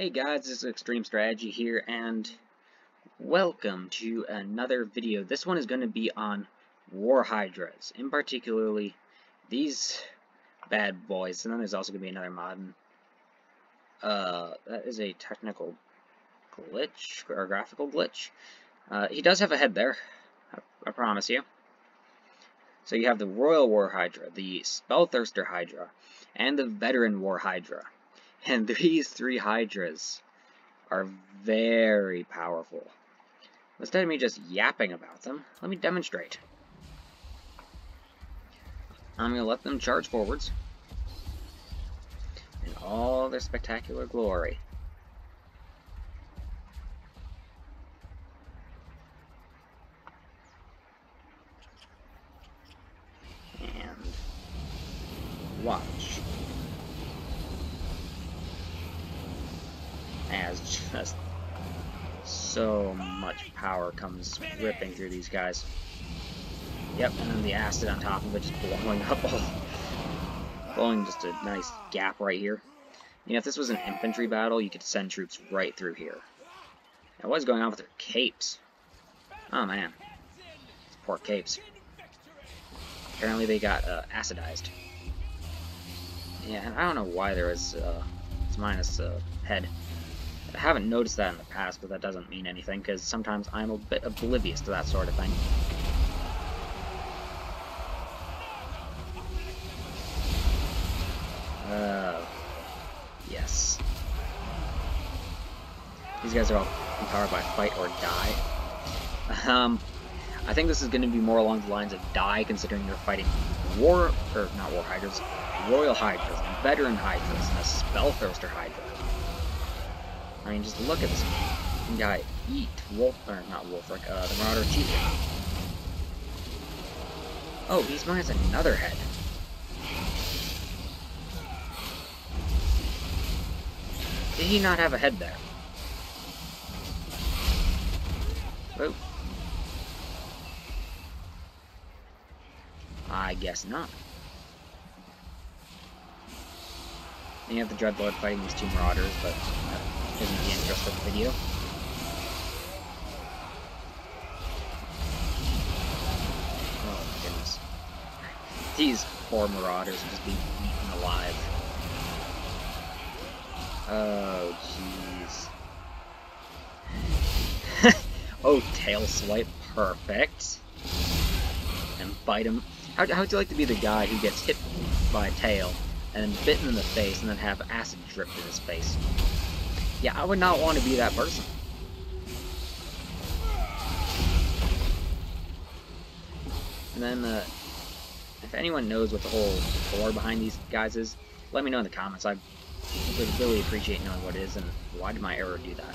Hey guys, this is Extreme Strategy here, and welcome to another video. This one is going to be on War Hydras, in particularly these bad boys, and then there's also going to be another mod. Uh, that is a technical glitch, or graphical glitch. Uh, he does have a head there, I, I promise you. So you have the Royal War Hydra, the Spellthirster Hydra, and the Veteran War Hydra. And these three Hydras are very powerful. Instead of me just yapping about them, let me demonstrate. I'm going to let them charge forwards in all their spectacular glory. And watch. As just so much power comes ripping through these guys. Yep, and then the acid on top of it just blowing up all, blowing just a nice gap right here. You know, if this was an infantry battle, you could send troops right through here. Now, what is going on with their capes? Oh, man. These poor capes. Apparently they got uh, acidized. Yeah, and I don't know why there is uh, it's minus uh, head. I haven't noticed that in the past, but that doesn't mean anything, because sometimes I'm a bit oblivious to that sort of thing. Uh, yes. These guys are all empowered by fight or die. Um, I think this is going to be more along the lines of die, considering you're fighting war, or not war hydras, royal hydras, veteran hydras, and a spellthirster hydra. I mean, just look at this guy eat Wolf, or not Wulfrik, uh, the Marauder Chief. Oh, he's minus another head. Did he not have a head there? Oh. I guess not. And you have the Dreadlord fighting these two Marauders, but isn't the interest of the video. Oh my goodness. These poor marauders are just being eaten alive. Oh jeez. oh, tail swipe, perfect. And bite him. How, how would you like to be the guy who gets hit by a tail and then bitten in the face and then have acid dripped in his face? Yeah, I would not want to be that person. And then, uh, if anyone knows what the whole lore behind these guys is, let me know in the comments. I would really appreciate knowing what it is and why did my error do that.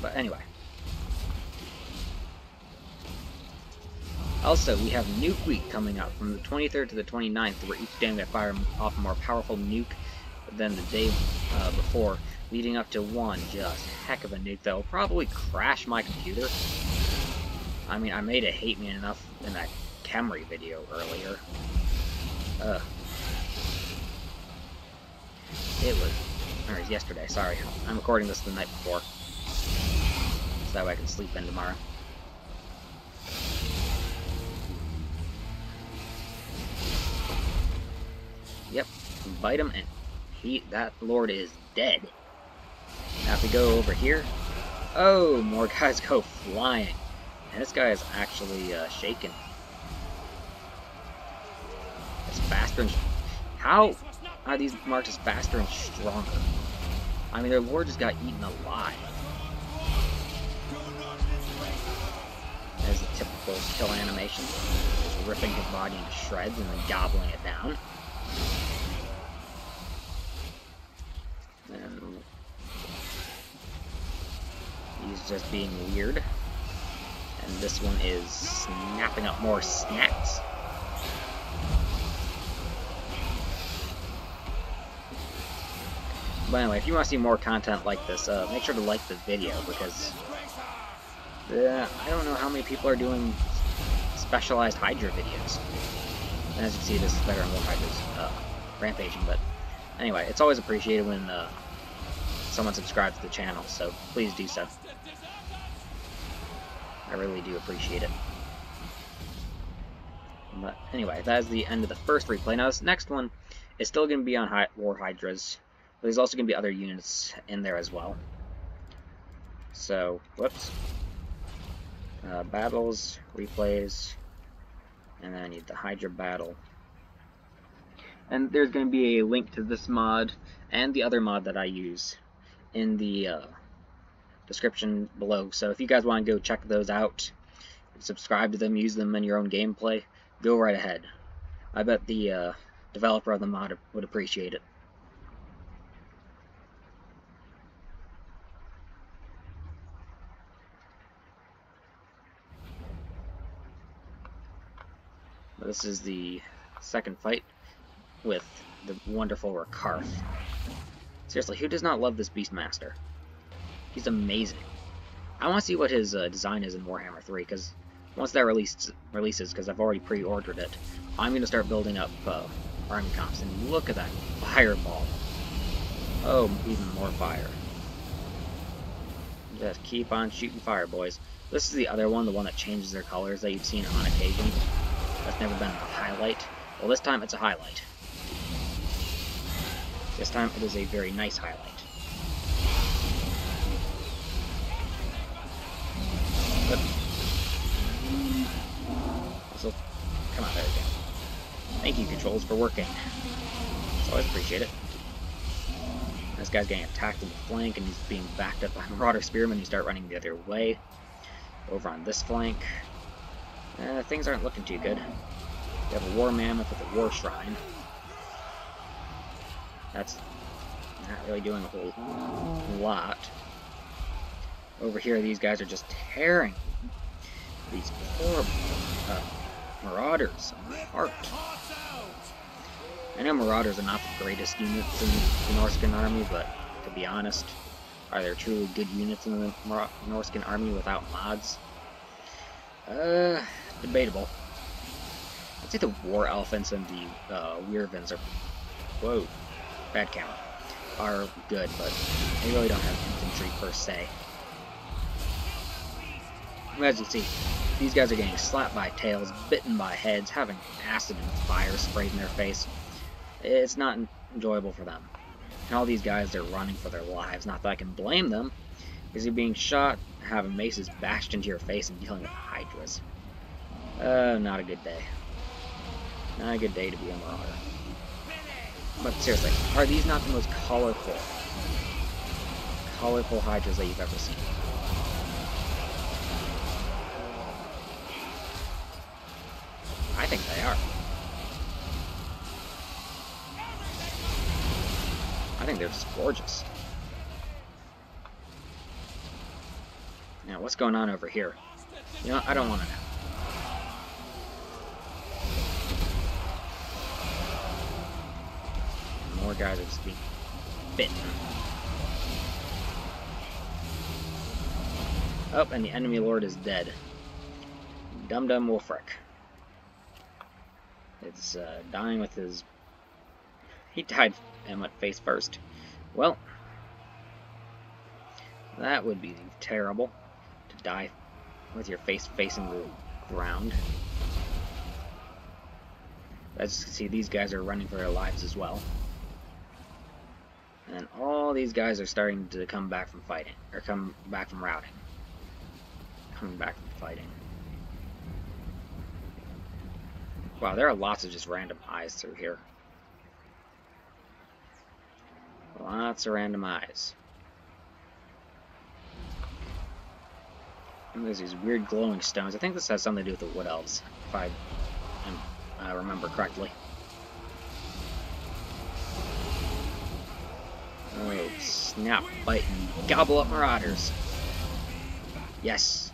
But anyway. Also, we have Nuke Week coming up from the 23rd to the 29th, where each day we fire off a more powerful nuke than the day uh, before, leading up to one just heck of a nuke that will probably crash my computer. I mean, I made it hate me enough in that Khemri video earlier. Uh, it was, or yesterday, sorry. I'm recording this the night before. So that way I can sleep in tomorrow. Yep, bite him and he, that lord is dead. Have to go over here. Oh, more guys go flying. And this guy is actually uh, shaken. It's faster and... How are these marks faster and stronger? I mean, their lord just got eaten alive. As a typical kill animation. Just ripping his body into shreds and then gobbling it down. And he's just being weird. And this one is snapping up more snacks. But anyway, if you want to see more content like this, uh, make sure to like the video, because uh, I don't know how many people are doing specialized Hydra videos. And as you can see, this is better on more Hydra's uh, rampaging, but anyway, it's always appreciated when uh, someone subscribes to the channel, so please do so. I really do appreciate it. But anyway, that is the end of the first replay. Now this next one is still going to be on War Hydras, but there's also going to be other units in there as well. So, whoops. Uh, battles, replays, and then I need the Hydra battle. And there's going to be a link to this mod and the other mod that I use in the uh, description below. So if you guys want to go check those out, subscribe to them, use them in your own gameplay, go right ahead. I bet the uh, developer of the mod would appreciate it. This is the second fight with the wonderful Rakarth. Seriously, who does not love this Beastmaster? He's amazing. I want to see what his uh, design is in Warhammer 3, because once that release, releases, because I've already pre-ordered it, I'm going to start building up uh, army comps. And look at that fireball. Oh, even more fire. Just keep on shooting fire, boys. This is the other one, the one that changes their colors that you've seen on occasion. That's never been a highlight. Well, this time it's a highlight. This time it is a very nice highlight. So, come on, there we go. Thank you, controls, for working. So always appreciate it. This guy's getting attacked in the flank, and he's being backed up by Marauder Spearmen. You start running the other way. Over on this flank. Uh, things aren't looking too good. You have a War Mammoth with a War Shrine. That's not really doing a whole lot. Over here, these guys are just tearing these poor uh, Marauders apart. I know Marauders are not the greatest units in the Norscan army, but to be honest, are there truly good units in the Norscan army without mods? Uh, debatable. I'd say the War Elephants and the uh, Wyverns are, whoa, bad camera, are good, but they really don't have infantry per se. As you see, these guys are getting slapped by tails, bitten by heads, having acid and fire sprayed in their face. It's not enjoyable for them. And all these guys, they're running for their lives. Not that I can blame them, because you're being shot, having maces bashed into your face, and dealing with hydras. Uh, not a good day. Not a good day to be a marauder. But seriously, are these not the most colorful, colorful hydras that you've ever seen? Think they are. I think they're just gorgeous. Now, what's going on over here? You know, I don't want to know. more guys are just being bitten. Oh, and the enemy lord is dead. Dum Dum Wulfrik. It's uh, dying with his... He died and went face first. Well, that would be terrible, to die with your face facing the ground. As you can see, these guys are running for their lives as well. And all these guys are starting to come back from fighting, or come back from routing. Coming back from fighting. Wow, there are lots of just random eyes through here. Lots of random eyes. And there's these weird glowing stones. I think this has something to do with the Wood Elves, if I uh, remember correctly. Oh, snap, bite, and gobble up marauders. Yes.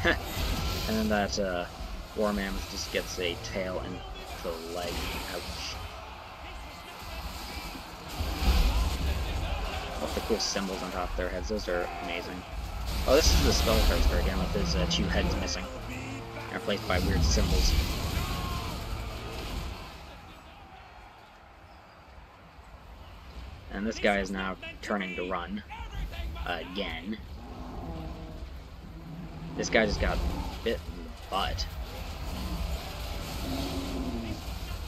and then that uh, War Mammoth just gets a tail and the leg. Ouch. Love the cool symbols on top of their heads. Those are amazing. Oh, this is the Spellcaster again with his uh, two heads missing. are placed by weird symbols. And this guy is now turning to run. Again. This guy just got bit in the butt.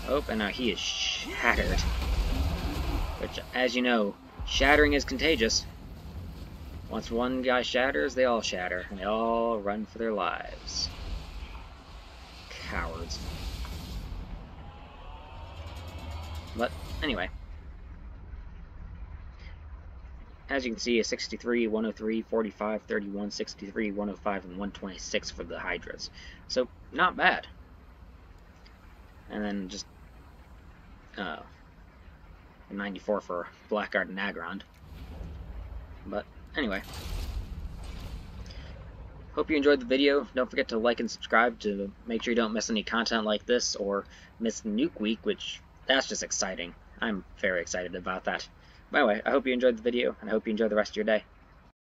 Oh, and now he is shattered. Which, as you know, shattering is contagious. Once one guy shatters, they all shatter, and they all run for their lives. Cowards. But, anyway. As you can see, a 63, 103, 45, 31, 63, 105, and 126 for the Hydras. So, not bad. And then just uh, 94 for Blackguard and Aggron. But, anyway. Hope you enjoyed the video. Don't forget to like and subscribe to make sure you don't miss any content like this or miss Nuke Week, which, that's just exciting. I'm very excited about that. But anyway, I hope you enjoyed the video, and I hope you enjoy the rest of your day.